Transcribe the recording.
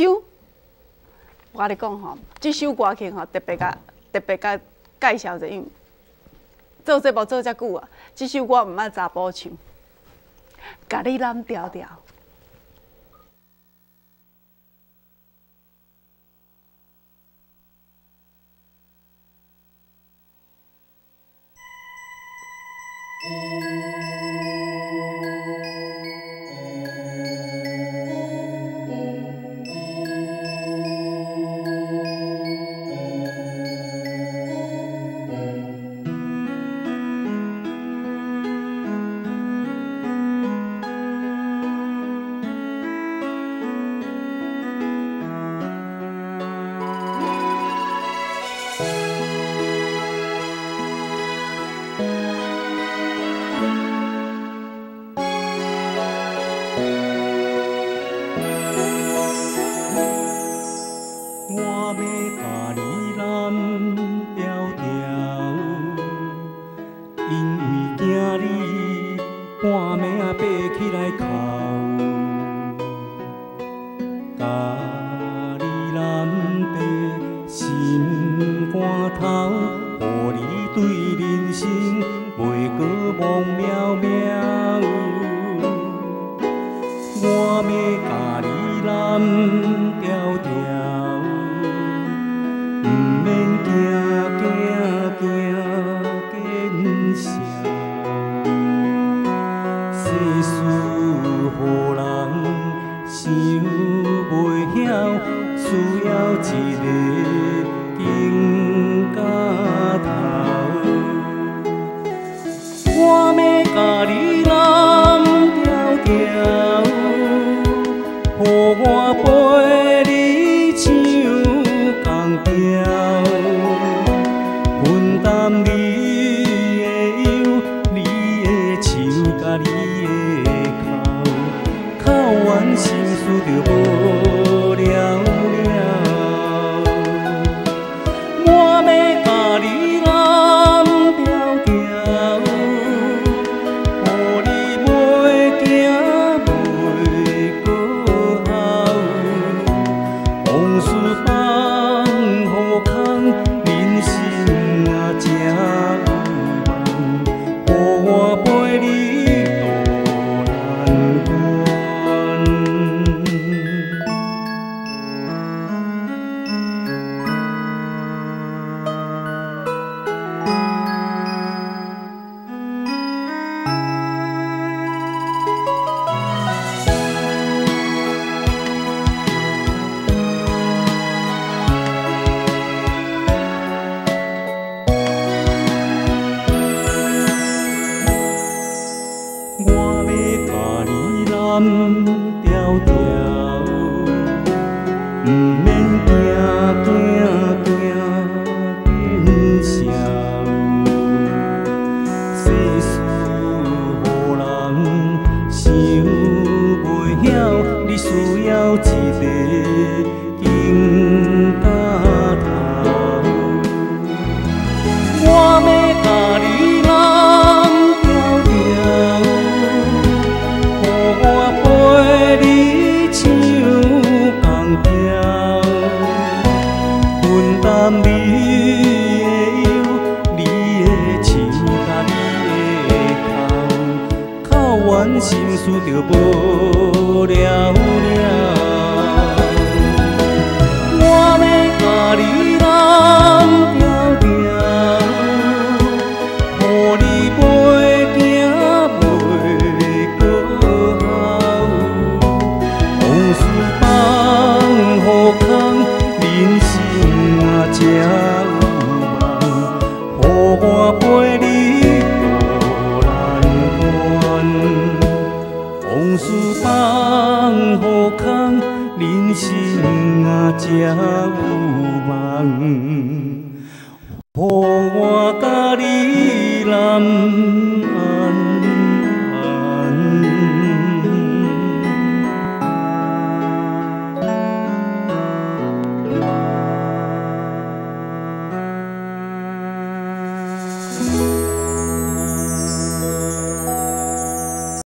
首，我你讲吼，即首歌曲吼特别甲特别甲介绍者，因做这无做遮久啊，即首歌毋爱查甫唱，甲你揽调调。甲，你男的心肝头无你，对人生袂过。无渺渺，我要甲你男。需要一个金家头。我要甲你蓝条条，予我陪你唱钢调。分担你的忧，你的愁，甲你的，心思就好。one 阮心事就无了了。人生啊，才有梦。予我甲你揽。